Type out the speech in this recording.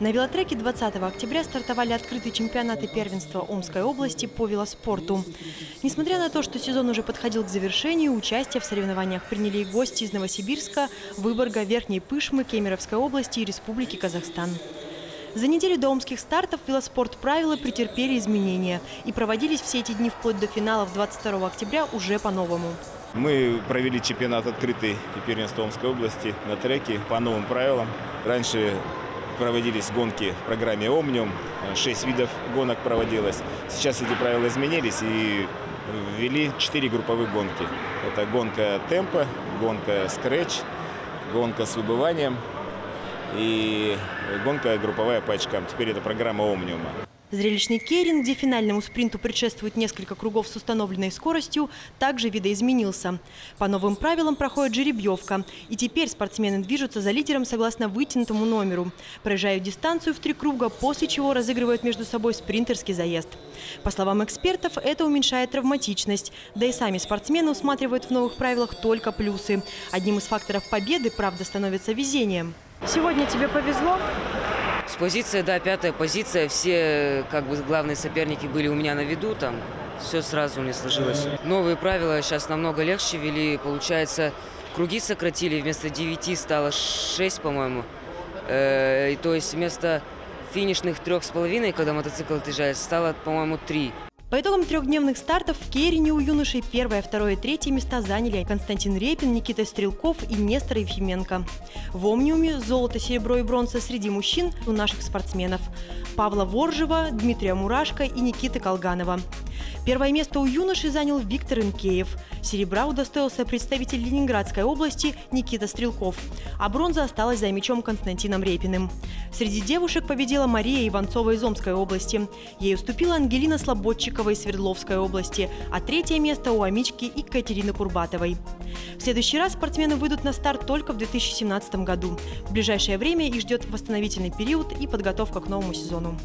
На велотреке 20 октября стартовали открытые чемпионаты первенства Омской области по велоспорту. Несмотря на то, что сезон уже подходил к завершению, участие в соревнованиях приняли и гости из Новосибирска, Выборга, Верхней Пышмы, Кемеровской области и Республики Казахстан. За неделю до омских стартов велоспорт правила претерпели изменения и проводились все эти дни вплоть до финалов 22 октября уже по-новому. Мы провели чемпионат открытый и первенство Омской области на треке по новым правилам. Раньше проводились гонки в программе «Омниум», шесть видов гонок проводилось. Сейчас эти правила изменились и ввели четыре групповых гонки. Это гонка темпа, гонка скретч, гонка с выбыванием и гонка групповая по очкам. Теперь это программа «Омниума». Зрелищный керинг, где финальному спринту предшествует несколько кругов с установленной скоростью, также видоизменился. По новым правилам проходит жеребьевка. И теперь спортсмены движутся за лидером согласно вытянутому номеру. Проезжают дистанцию в три круга, после чего разыгрывают между собой спринтерский заезд. По словам экспертов, это уменьшает травматичность. Да и сами спортсмены усматривают в новых правилах только плюсы. Одним из факторов победы, правда, становится везением. Сегодня тебе повезло? С позиции, да, пятая позиция. Все, как бы, главные соперники были у меня на виду. Там все сразу не сложилось. Новые правила сейчас намного легче ввели. Получается, круги сократили. Вместо 9 стало 6, по-моему. Э, то есть вместо финишных трех с половиной, когда мотоцикл отъезжает, стало, по-моему, 3. По итогам трехдневных стартов в Керине у юношей первое, второе и третье места заняли Константин Репин, Никита Стрелков и Нестор Ефименко. В Омниуме золото, серебро и бронза среди мужчин у наших спортсменов. Павла Воржева, Дмитрия Мурашко и Никиты Колганова. Первое место у юношей занял Виктор Инкеев. Серебра удостоился представитель Ленинградской области Никита Стрелков. А бронза осталась за мячом Константином Репиным. Среди девушек победила Мария Иванцова из Омской области. Ей уступила Ангелина Слободчикова из Свердловской области, а третье место у Амички и Катерины Курбатовой. В следующий раз спортсмены выйдут на старт только в 2017 году. В ближайшее время их ждет восстановительный период и подготовка к новому сезону.